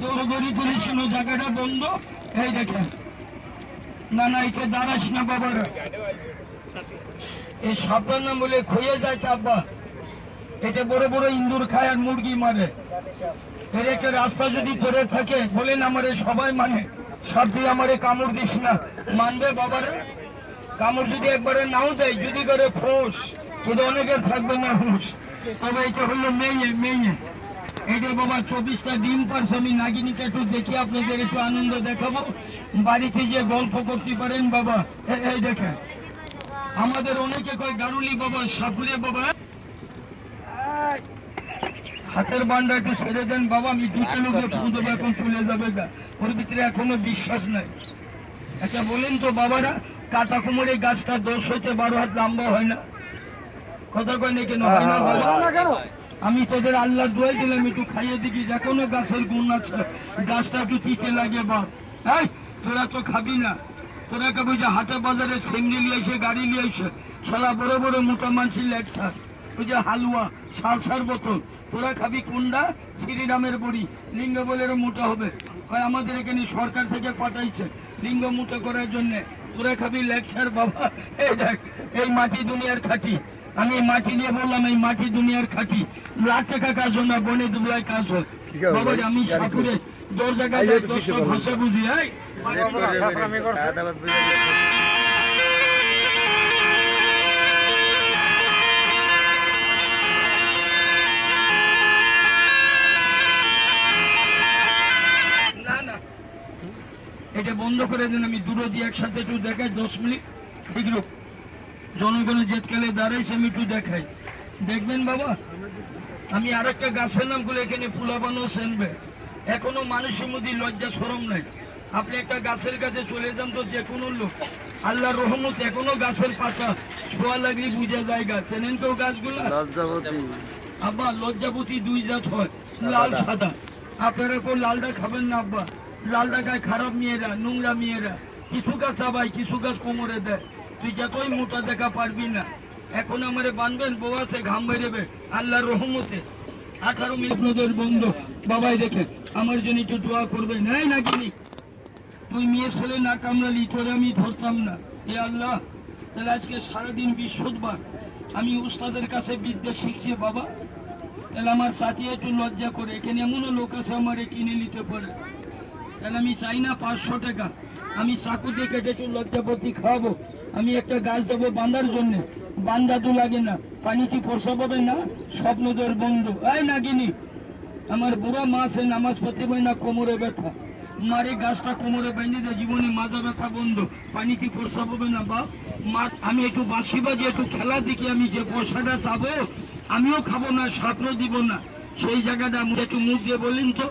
দৌড়দৌড়ি করেছিল, জায়গাটা বন্ধ। এই দেখেন না না এটা দাঁড়াস না বাবারা। এই সাপটার নাম বলে যায় চাপা। এটা বড় বড় ইন্দুর খায় আর মুরগি মারে। এর একটা রাস্তা যদি ধরে থাকে, বলেন আমারে সবাই মানে। সাপটি আমারে কামড় দিস না। মানবে বাবারে? কামড় যদি একবারে নাও দেয়, যদি করে ফোস। কিন্তু অনেকের থাকবে না হুঁশ। তবে এটা হলো মেয়ে মেয়ে। এটা বাবা চব্বিশটা ডিম পারছে আমি নাগিনীটা একটু দেখি আপনাদের একটু আনন্দ দেখাবো বাড়িতে যে গল্প করতে পারেন বাবা এই দেখেন আমাদের অনেকে কয় গারুলি বাবা সাপুরে বাবা হাতের বান্ডা একটু ছেড়ে দেন বাবা আমি দুটো লোকে ফোন এখন চলে যাবে গা ওর ভিতরে এখনও বিশ্বাস নাই আচ্ছা বলেন তো বাবারা কাটা কুমড়ে গাছটা দশ হইতে বারো হাত লম্বা হয় না কথা কয় না কেন হয় না আমি তোদের আল্লাহ দোয়াই দিলাম, একটু খাইয়ে দিবি যে কোনো গাছের গুণ আছে। গাছটা একটু চিতে লাগে বা এই, তোরা তো খাবি না। তোরা কবি যে হাটে বাজারে সেমনি নিয়ে এসে, গাড়ি নিয়ে এসে সারা বড় বড় মোটা মানসি লেকসার ওই যে হালুয়া সালসার বোতল। তোরা খাবি কুন্ডা, শ্রীরামের বড়ি। লিঙ্গ বলে মোটা হবে। আমাদের এখানে সরকার থেকে পাঠাইছে লিঙ্গ মোটা করার জন্যে। তোরা খাবি লেকসার বাবা। এই দেখ, এই মাটি দুনিয়ার খাটি। আমি মাটি নিয়ে বললাম এই মাটি দুনিয়ার খাটি। লাখ টাকা কাজ না বনে দুবলায় কাজ হয় বাবা আমি সাপুরে দশ জায়গায়? ভাষা বুঝি না না। এটা বন্ধ করে দেন আমি দূরে দিয়ে একসাথে একটু দেখাই দশ মিনিট। ঠিক জনগণের জেতকালে দাঁড়াইছে আমি একটু দেখাই। দেখবেন বাবা আমি আর একটা গাছের নাম করে এখানে ফুলাবানো সেনবে। এখনও মানুষের মধ্যে লজ্জা সরম নাই। আপনি একটা গাছের কাছে চলে যান তো যে কোনো লোক। আল্লাহ রহমত এখনও গাছের পাতা ছোঁয়া লাগলে বুঝা জায়গা চেনেন তো গাছগুলা? আব্বা লজ্জাপতি দুই জাত হয় লাল সাদা। আপনারা কেউ লালটা খাবেন না আব্বা। লালটা খায় খারাপ মেয়েরা নোংরা মেয়েরা। কিছু গাছ চাবাই কিছু গাছ কোমরে দেয়। তুই যতই মোটা দেখা পারবি না। এখন আমারে বানবেন বউ আছে, ঘাম বেরোবে আল্লাহর রহমতে। আঠারো মিনিট নদের বন্ধ। বাবাই দেখেন, আমার জন্য একটু দোয়া করবে নাই নি? তুই মেয়ে ছেলে না কামড়ালি, তোরে আমি ধরতাম না। এ আল্লাহ, তাহলে আজকে সারাদিন বিশুদ্ধবার আমি উস্তাদের কাছে বিদ্যা শিখছি, বাবা। তাহলে আমার সাথী একটু লজ্জা করে। এখানে এমনও লোক আছে আমারে কিনে নিতে পারে। তাহলে আমি চাই না পাঁচশো টাকা। আমি চাকু দিয়ে কেটে একটু লজ্জাপতি খাওয়াবো। আমি একটা গাছ দেবো বান্ধার জন্য। বান্ধা দু লাগে না। পানিতে ফর্সা পাবে না? স্বপ্নদের বন্ধু। এই নাগিনি, আমার বুড়া মা সে নামাজ পড়তে পারে না, কোমরে ব্যথা। মারে গাছটা কোমরে বেঁধে দেয় জীবনে মাজা ব্যথা বন্ধ। পানি কি ফর্সা পাবে না, বাপ? মা, আমি একটু বাঁশি বাজে একটু খেলা দেখি আমি যে পয়সাটা চাবো, আমিও খাব না, স্বপ্ন দিব না। সেই জায়গাটা একটু মুখ দিয়ে বললেন তো।